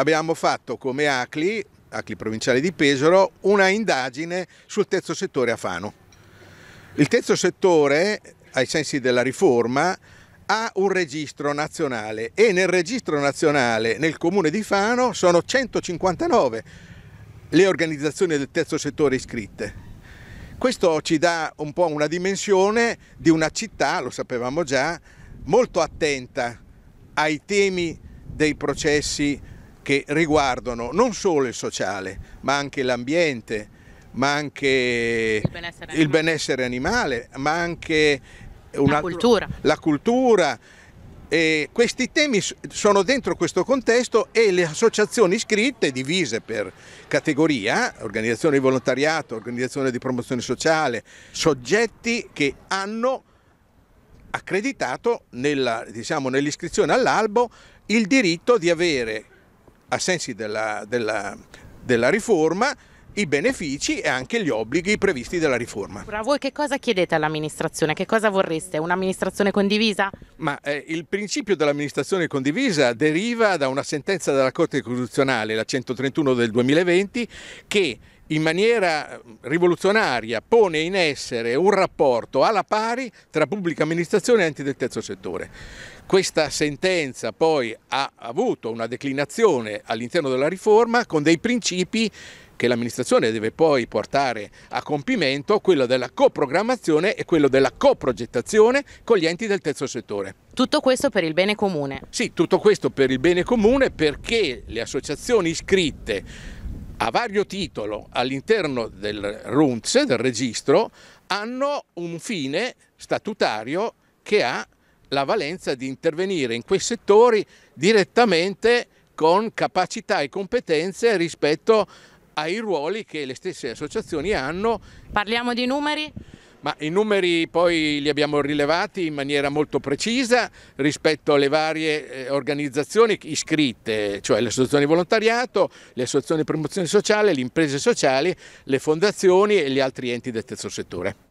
abbiamo fatto come ACLI, ACLI provinciale di Pesaro, una indagine sul terzo settore a Fano. Il terzo settore, ai sensi della riforma, ha un registro nazionale e nel registro nazionale nel comune di Fano sono 159 le organizzazioni del terzo settore iscritte. Questo ci dà un po' una dimensione di una città, lo sapevamo già, molto attenta ai temi dei processi che riguardano non solo il sociale, ma anche l'ambiente, ma anche il benessere, il benessere animale, ma anche una, la cultura. La cultura. E questi temi sono dentro questo contesto e le associazioni iscritte, divise per categoria, organizzazioni di volontariato, organizzazioni di promozione sociale, soggetti che hanno accreditato nella, diciamo, nell'iscrizione all'albo il diritto di avere, a sensi della, della, della riforma, i benefici e anche gli obblighi previsti dalla riforma. Ora voi che cosa chiedete all'amministrazione? Che cosa vorreste? Un'amministrazione condivisa? Ma eh, il principio dell'amministrazione condivisa deriva da una sentenza della Corte Costituzionale, la 131 del 2020, che in maniera rivoluzionaria pone in essere un rapporto alla pari tra pubblica amministrazione e enti del terzo settore. Questa sentenza poi ha avuto una declinazione all'interno della riforma con dei principi che l'amministrazione deve poi portare a compimento, quello della coprogrammazione e quello della coprogettazione con gli enti del terzo settore. Tutto questo per il bene comune? Sì, tutto questo per il bene comune perché le associazioni iscritte a vario titolo all'interno del RUNZ, del registro, hanno un fine statutario che ha la valenza di intervenire in quei settori direttamente con capacità e competenze rispetto ai ruoli che le stesse associazioni hanno. Parliamo di numeri? Ma i numeri poi li abbiamo rilevati in maniera molto precisa rispetto alle varie eh, organizzazioni iscritte, cioè le associazioni di volontariato, le associazioni di promozione sociale, le imprese sociali, le fondazioni e gli altri enti del terzo settore.